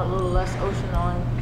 want a little less ocean on.